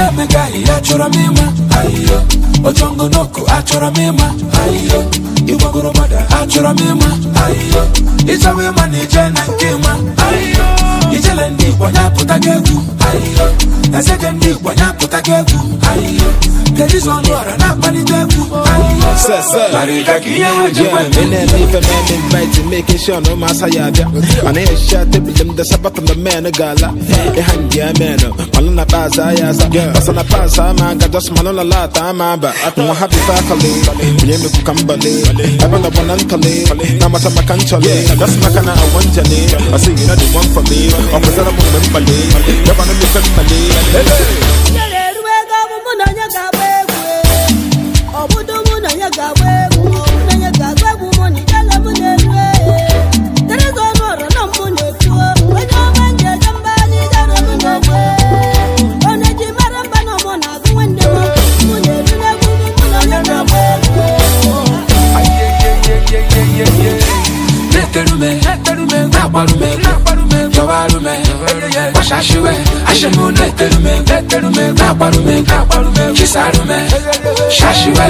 achọrọ m ịma ayiyo ojongonoko achọrọ m ịma ịgbagoro gbada achọrọ m ịma ịchọwa ịma na ije na nke ịma ijele ndị igbo ya pụta egwu ayiyo ezege ndị igbo ya pụta gị egwu ayiyo kedụzi ọnụ ọra na-akpalite egwu ayiyo. Larịịga ka ihe ha ji Yeah, kwe me and me for man invite making sure no massa ya bia. And I shot the bill the sabat on the man gala. E hang ya man. Malona paza ya sa. Basa na paza ma ga just malona la ta ma ba. Mo happy fakale. Ye me kukambale. Aba na bonantale. Na mata makanchale. That's makana I want jale. I say you know the one for me. Opposite mo mbale. Ya bana mi Hey hey. Nyere eruo ego ọshashiwe, ashimu neterume, nakwarume, chisarume, shashiwe.